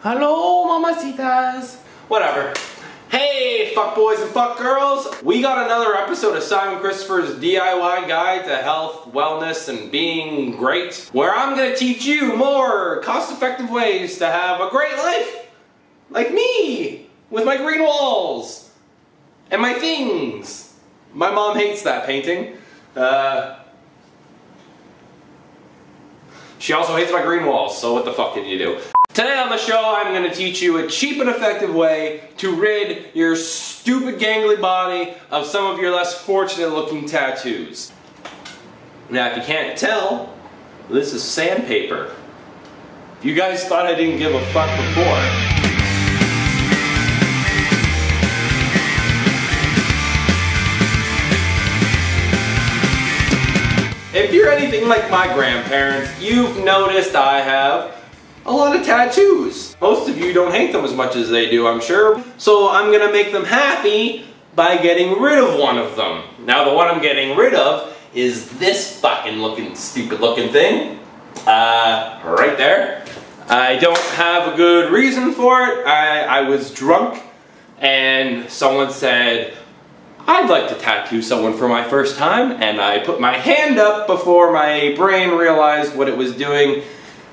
Hello, mamacitas. Whatever. Hey, fuck boys and fuck girls. We got another episode of Simon Christopher's DIY Guide to Health, Wellness, and Being Great, where I'm gonna teach you more cost-effective ways to have a great life. Like me, with my green walls. And my things. My mom hates that painting. Uh, she also hates my green walls, so what the fuck can you do? Today on the show, I'm going to teach you a cheap and effective way to rid your stupid gangly body of some of your less fortunate looking tattoos. Now, if you can't tell, this is sandpaper. You guys thought I didn't give a fuck before, If you're anything like my grandparents, you've noticed I have a lot of tattoos. Most of you don't hate them as much as they do, I'm sure. So I'm gonna make them happy by getting rid of one of them. Now the one I'm getting rid of is this fucking looking, stupid looking thing. Uh, right there. I don't have a good reason for it. I, I was drunk and someone said, I'd like to tattoo someone for my first time, and I put my hand up before my brain realized what it was doing,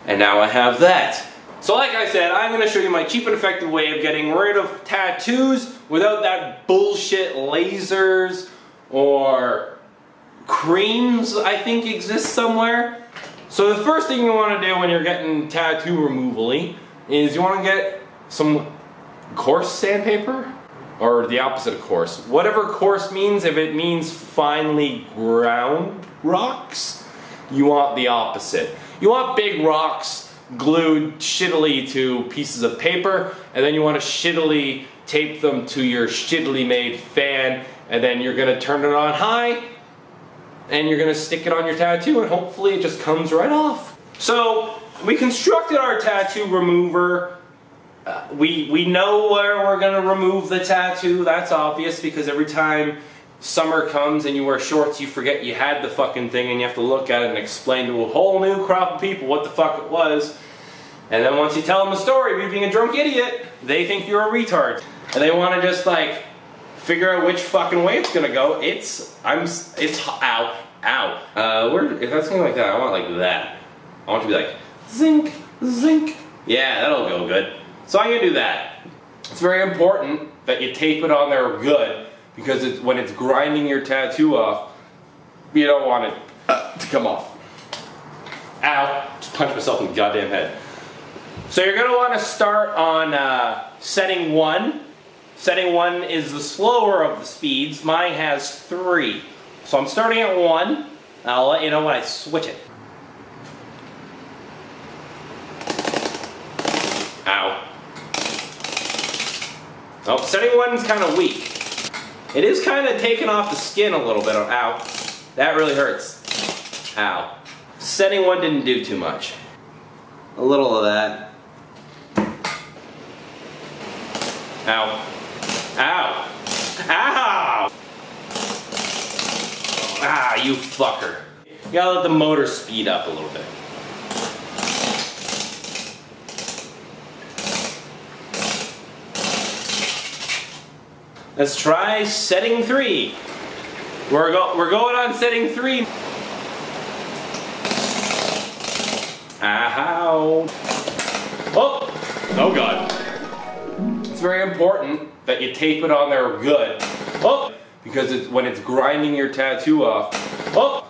and now I have that. So like I said, I'm going to show you my cheap and effective way of getting rid of tattoos without that bullshit lasers or creams I think exist somewhere. So the first thing you want to do when you're getting tattoo removally is you want to get some coarse sandpaper or the opposite of coarse. Whatever coarse means, if it means finely ground rocks, you want the opposite. You want big rocks glued shittily to pieces of paper, and then you want to shittily tape them to your shittily made fan, and then you're going to turn it on high, and you're going to stick it on your tattoo, and hopefully it just comes right off. So, we constructed our tattoo remover uh, we, we know where we're going to remove the tattoo, that's obvious, because every time summer comes and you wear shorts, you forget you had the fucking thing and you have to look at it and explain to a whole new crop of people what the fuck it was. And then once you tell them the story of you being a drunk idiot, they think you're a retard. And they want to just like figure out which fucking way it's gonna go. It's, I'm, it's, ow, ow. Uh, where, if that's something like that, I want like that. I want to be like, zinc, zinc. Yeah, that'll go good. So I'm to do that. It's very important that you tape it on there good because it's, when it's grinding your tattoo off, you don't want it uh, to come off. Ow, just punched myself in the goddamn head. So you're going to want to start on uh, setting one. Setting one is the slower of the speeds. Mine has three. So I'm starting at one. I'll let you know when I switch it. Ow. Oh, setting one's kind of weak. It is kind of taking off the skin a little bit. Ow. That really hurts. Ow. Setting one didn't do too much. A little of that. Ow. Ow. Ow! Ah, you fucker. You gotta let the motor speed up a little bit. Let's try setting three. We're, go we're going on setting three. Ow. Oh, oh God. It's very important that you tape it on there good. Oh, because it's, when it's grinding your tattoo off, oh,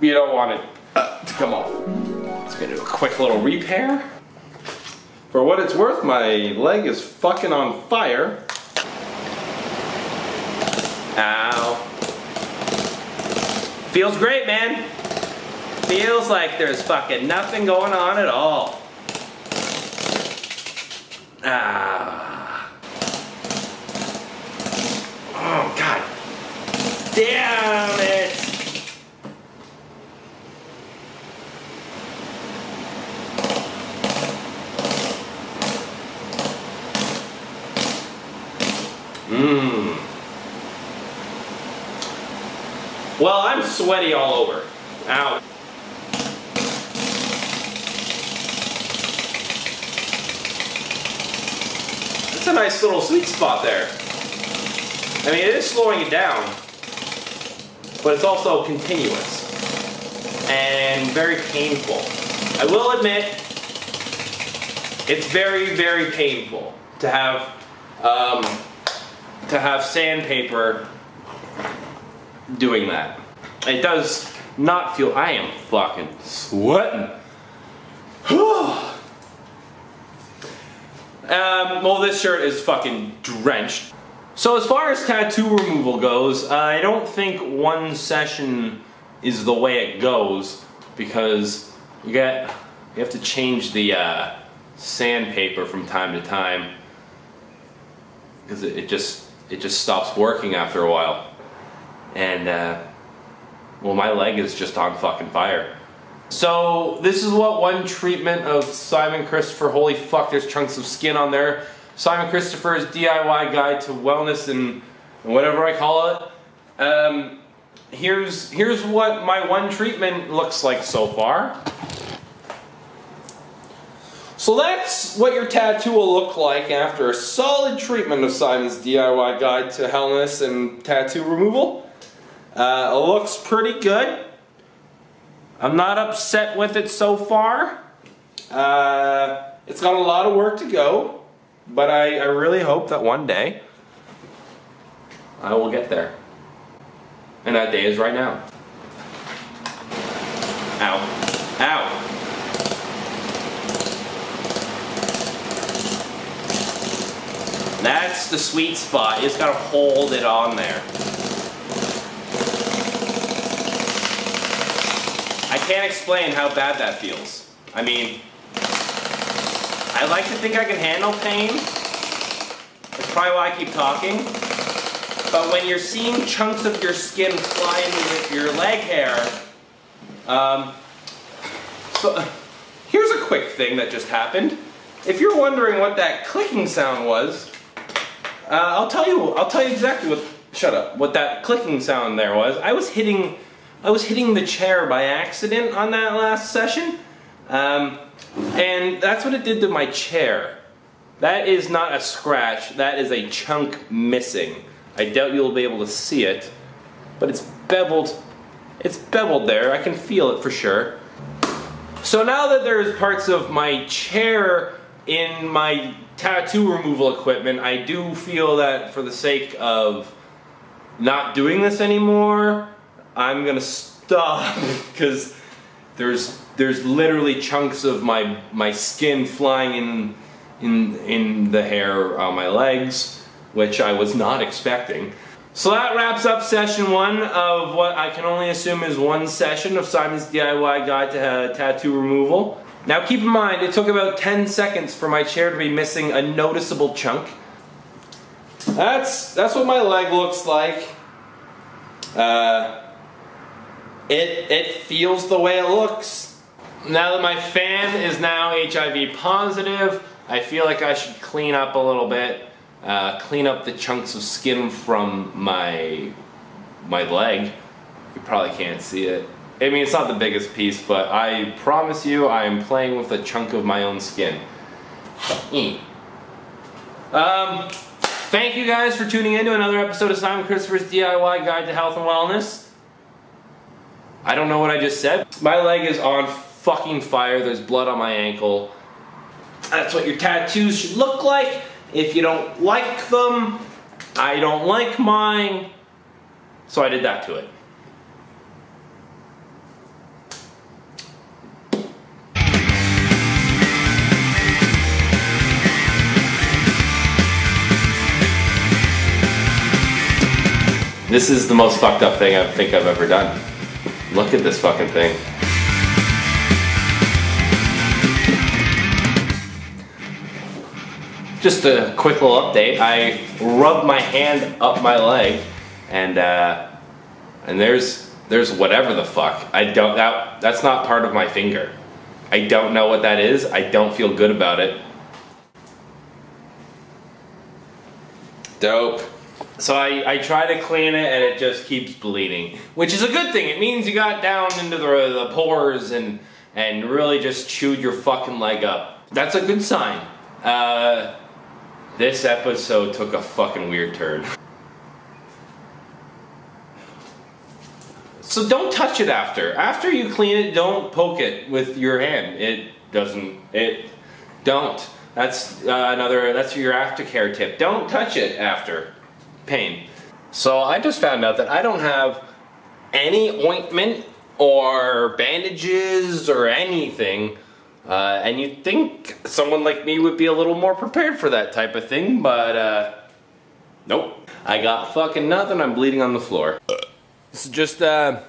you don't want it to come off. Let's gonna do a quick little repair. For what it's worth, my leg is fucking on fire. Ow. Feels great, man. Feels like there's fucking nothing going on at all. Ah. Oh, God. Damn it. Mmm. Well, I'm sweaty all over. Ow. It's a nice little sweet spot there. I mean, it is slowing it down, but it's also continuous and very painful. I will admit, it's very, very painful to have um, to have sandpaper doing that. It does not feel. I am fucking sweating. Um, well, this shirt is fucking drenched. So as far as tattoo removal goes, I don't think one session is the way it goes because you get you have to change the uh, sandpaper from time to time because it, it, just it just stops working after a while, and uh, well, my leg is just on fucking fire. So this is what one treatment of Simon Christopher, holy fuck, there's chunks of skin on there. Simon Christopher's DIY guide to wellness and, whatever I call it. Um, here's, here's what my one treatment looks like so far. So that's what your tattoo will look like after a solid treatment of Simon's DIY guide to wellness and tattoo removal. Uh, it looks pretty good. I'm not upset with it so far. Uh, it's got a lot of work to go, but I, I really hope that one day I will get there. And that day is right now. Ow. Ow. That's the sweet spot. You just gotta hold it on there. Can't explain how bad that feels. I mean, I like to think I can handle pain. That's probably why I keep talking. But when you're seeing chunks of your skin flying into your leg hair, um, so here's a quick thing that just happened. If you're wondering what that clicking sound was, uh, I'll tell you. I'll tell you exactly what. Shut up. What that clicking sound there was. I was hitting I was hitting the chair by accident on that last session, um, and that's what it did to my chair. That is not a scratch, that is a chunk missing. I doubt you'll be able to see it, but it's beveled. It's beveled there, I can feel it for sure. So now that there's parts of my chair in my tattoo removal equipment, I do feel that for the sake of not doing this anymore, I'm gonna stop because there's there's literally chunks of my my skin flying in in in the hair on my legs, which I was not expecting. So that wraps up session one of what I can only assume is one session of Simon's DIY Guide to uh, Tattoo Removal. Now keep in mind, it took about 10 seconds for my chair to be missing a noticeable chunk. That's, that's what my leg looks like. Uh, it, it feels the way it looks. Now that my fan is now HIV positive, I feel like I should clean up a little bit, uh, clean up the chunks of skin from my, my leg. You probably can't see it. I mean, it's not the biggest piece, but I promise you I am playing with a chunk of my own skin. Um, thank you guys for tuning in to another episode of Simon Christopher's DIY Guide to Health and Wellness. I don't know what I just said. My leg is on fucking fire. There's blood on my ankle. That's what your tattoos should look like. If you don't like them, I don't like mine. So I did that to it. This is the most fucked up thing I think I've ever done. Look at this fucking thing. Just a quick little update. I rubbed my hand up my leg, and uh, and there's there's whatever the fuck. I don't that that's not part of my finger. I don't know what that is. I don't feel good about it. Dope. So I, I try to clean it and it just keeps bleeding, which is a good thing. It means you got down into the, the pores and, and really just chewed your fucking leg up. That's a good sign. Uh, This episode took a fucking weird turn. So don't touch it after. After you clean it, don't poke it with your hand. It doesn't, it, don't. That's uh, another, that's your aftercare tip. Don't touch it after pain. So I just found out that I don't have any ointment or bandages or anything. Uh, and you'd think someone like me would be a little more prepared for that type of thing, but uh, nope. I got fucking nothing. I'm bleeding on the floor. So just, uh,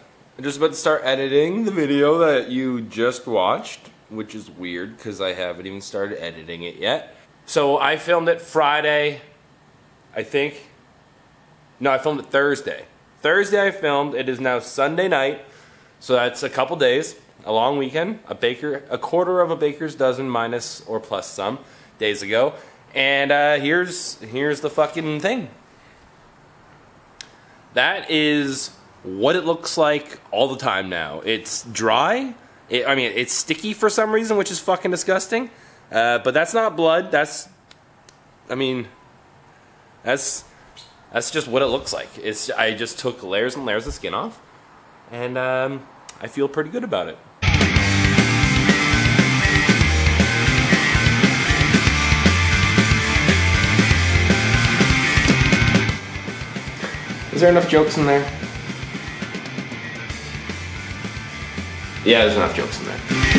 just about to start editing the video that you just watched, which is weird because I haven't even started editing it yet. So I filmed it Friday, I think. No, I filmed it Thursday. Thursday I filmed. It is now Sunday night, so that's a couple days, a long weekend, a baker, a quarter of a baker's dozen minus or plus some days ago, and uh, here's here's the fucking thing. That is what it looks like all the time now. It's dry. It, I mean, it's sticky for some reason, which is fucking disgusting. Uh, but that's not blood. That's, I mean, that's that's just what it looks like. It's I just took layers and layers of skin off, and um, I feel pretty good about it. Is there enough jokes in there? Yeah, there's enough jokes in there.